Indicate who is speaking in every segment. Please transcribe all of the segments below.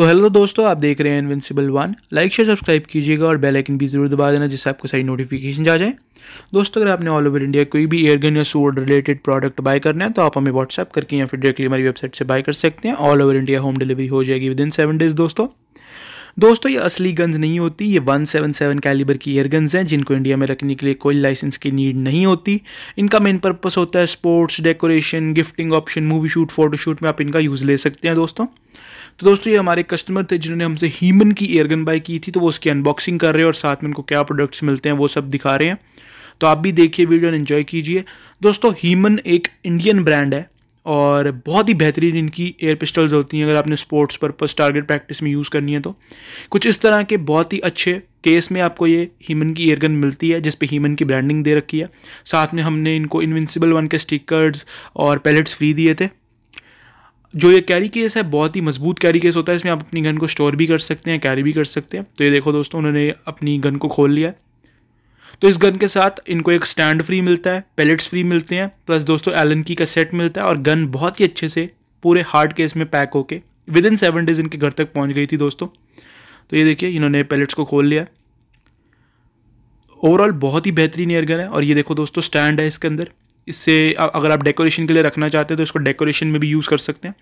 Speaker 1: तो हेलो दोस्तों, आप देख रहे हैं invincible one like share subscribe कीजिएगा और बेल आइकन भी ज़रूर दबा देना जिससे आपको सारी नोटिफिकेशन आ जाए। दोस्तों, अगर आपने ऑल ओवर इंडिया कोई भी एयरगन या सोड रिलेटेड प्रोडक्ट बाय करना है तो आप हमें व्हाट्सएप करके या फिर डायरेक्टली हमारी वेबसाइट से बाय कर सकते हैं। All over India home delivery हो जाएगी विद इन सेवन डेज़ दोस्तों। दोस्तों, ये असली गन्स नहीं होती, ये 177 कैलिबर की एयर गन्स हैं, जिनको इंडिया में रखने के लिए कोई लाइसेंस की नीड नहीं होती। इनका मेन पर्पस होता है sports decoration gifting option movie shoot photoshoot में आप इनका यूज़ ले सकते हैं दोस्तों। तो दोस्तों, ये हमारे कस्टमर थे जिन्होंने हमसे हीमन की एयरगन बाई की थी तो वो उसकी अनबॉक्सिंग कर रहे हैं और साथ में उनको क्या प्रोडक्ट्स मिलते हैं, वो सब दिखा रहे हैं। तो आप भी देखिए वीडियो एंजॉय कीजिए। दोस्तों हीमन एक इंडियन ब्रांड है। और बहुत ही बेहतरीन इनकी एयर पिस्टल्स होती हैं, अगर आपने स्पोर्ट्स पर्पस टारगेट प्रैक्टिस में यूज़ करनी है तो। कुछ इस तरह के बहुत ही अच्छे केस में आपको ये हीमन की एयरगन मिलती है, जिस पे हीमन की ब्रांडिंग दे रखी है। साथ में हमने इनको इनविंसिबल वन के स्टिकर्स और पैलेट्स फ्री दिए थे। जो ये कैरी केस है, बहुत ही मज़बूत कैरी केस होता है, इसमें आप अपनी गन को स्टोर भी कर सकते हैं कैरी भी कर सकते हैं। तो ये देखो दोस्तों, उन्होंने अपनी गन को खोल लिया तो इस गन के साथ इनको एक स्टैंड फ्री मिलता है पैलेट्स फ्री मिलते हैं प्लस दोस्तों एलन की का सेट मिलता है और गन बहुत ही अच्छे से पूरे हार्ड केस में पैक होके विद इन सेवन डेज़ इनके घर तक पहुँच गई थी दोस्तों। तो ये देखिए, इन्होंने पैलेट्स को खोल लिया। ओवरऑल बहुत ही बेहतरीन एयरगन है और ये देखो दोस्तों स्टैंड है इसके अंदर। इससे अगर आप डेकोरेशन के लिए रखना चाहते हैं तो इसको डेकोरेशन में भी यूज़ कर सकते हैं।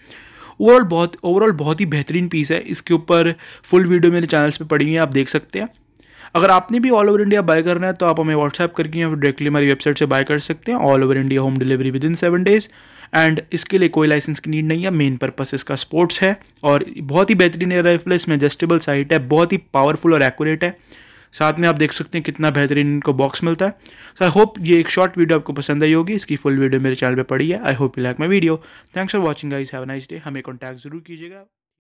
Speaker 1: ओवरऑल बहुत ओवरऑल बहुत ही बेहतरीन पीस है। इसके ऊपर फुल वीडियो मेरे चैनल्स पे पड़ी हुई है, आप देख सकते हैं। अगर आपने भी ऑल ओवर इंडिया बाय करना है तो आप हमें व्हाट्सएप करके या फिर डायरेक्टली हमारी वेबसाइट से बाय कर सकते हैं all over India home delivery within seven days and इसके लिए कोई लाइसेंस की नीड नहीं है मेन पर्पस इसका स्पोर्ट्स है। और बहुत ही बेहतरीन राइफल है इसमें एडजस्टेबल साइट है, बहुत ही पावरफुल और एक्यूरेट है। साथ में आप देख सकते हैं कितना बेहतरीन इनको बॉक्स मिलता है। सो आई होप ये एक शॉर्ट वीडियो आपको पसंद आई होगी, इसकी फुल वीडियो मेरे चैनल पे पड़ी है। I hope you like my video thanks for watching guys have nice day हमें कॉन्टैक्ट ज़रूर कीजिएगा।